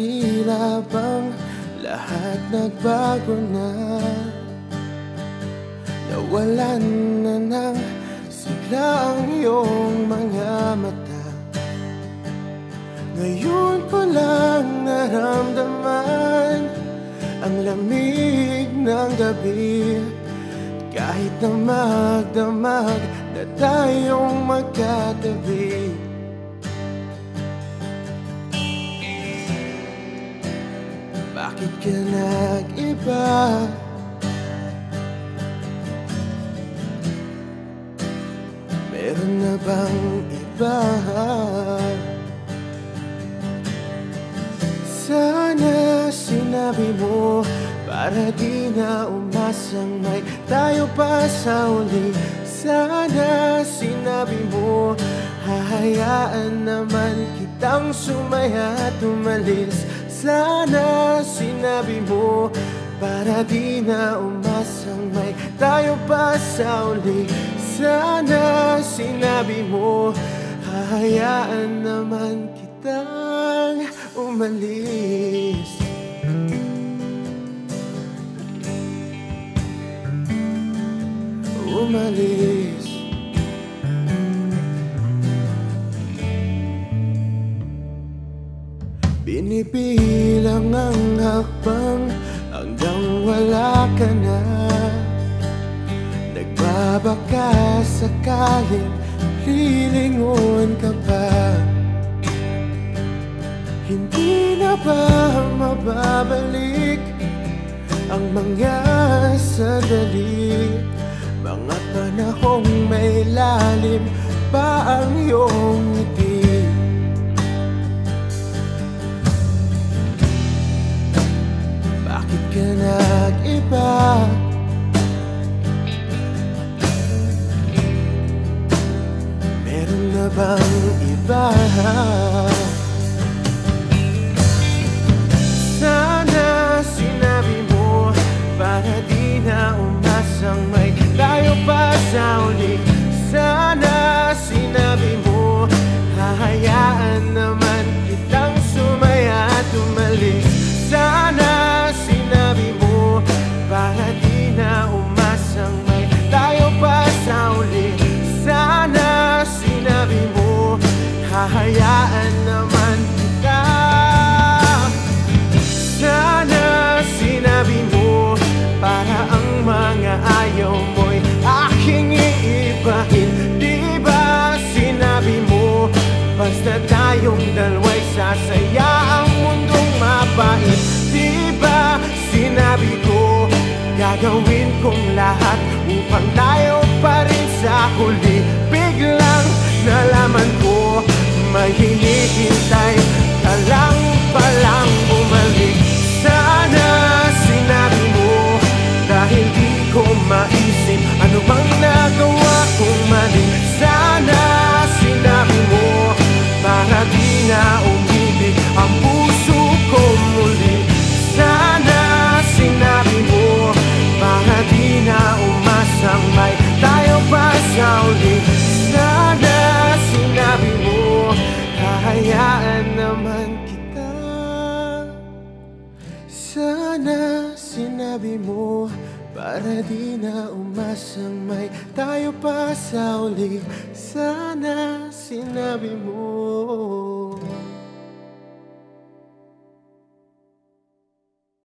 Tila bang lahat nagbago na? Nawalan na ng sigla ang iyong mga mata. Ngayon ko lang naramdaman Ang lamig ng gabi. Kahit na magdamag na tayong magkatabi Bakit ka nag-iba? Meron na bang iba? Sana sinabi mo Para di na umasang may tayo pa sa uli Sana sinabi mo Hahayaan naman kitang sumaya at umalis Sana sinabi mo Para di na umasang may tayo pa sa uli. Sana sinabi mo Hahayaan naman kitang umalis. Umalis Binibilang ang hakbang hanggang wala ka na. Nagbabaka sakaling lilingon ka pa. Hindi na ba mababalik ang mga sandali? Mga panahong may lalim pa ang iyong ka nag-iba? Meron na bang iba? Sana sinabi mo Para di na umasang Gagawin kong lahat upang tayo pa rin sa huli. Biglang nalaman ko may hinihintay ka lang palang bumalik. Sana sinabi mo dahil di ko maisip Ano bang nagawa Sana sinabi mo para di na umasang may tayo pa sa uli Sana sinabi mo